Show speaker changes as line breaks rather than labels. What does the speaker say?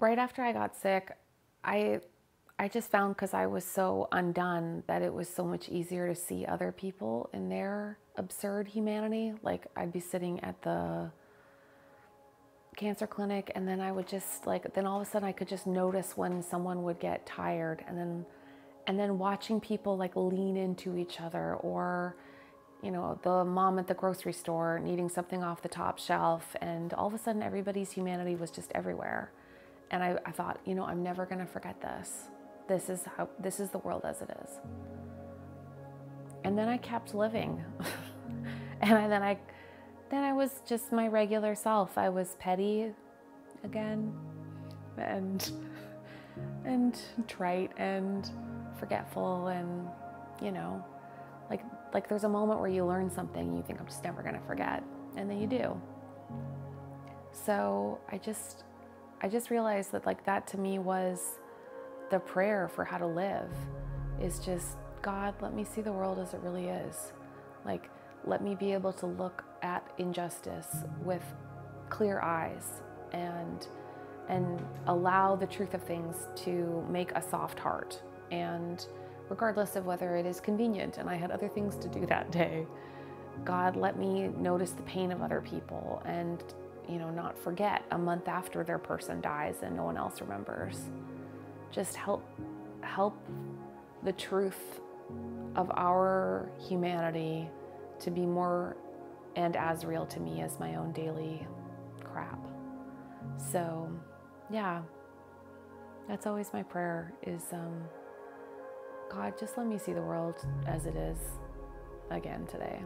right after I got sick, I I just found because I was so undone that it was so much easier to see other people in their absurd humanity. Like I'd be sitting at the cancer clinic and then I would just like then all of a sudden I could just notice when someone would get tired and then and then watching people like lean into each other or you know the mom at the grocery store needing something off the top shelf and all of a sudden everybody's humanity was just everywhere and I, I thought you know I'm never gonna forget this this is how this is the world as it is and then I kept living and I, then I then I was just my regular self. I was petty again and and trite and forgetful and you know like like there's a moment where you learn something you think I'm just never going to forget and then you do. So I just I just realized that like that to me was the prayer for how to live is just God, let me see the world as it really is. Like let me be able to look at injustice with clear eyes and and allow the truth of things to make a soft heart and regardless of whether it is convenient and I had other things to do that day God let me notice the pain of other people and you know not forget a month after their person dies and no one else remembers just help help the truth of our humanity to be more and as real to me as my own daily crap. So, yeah, that's always my prayer is um, God, just let me see the world as it is again today.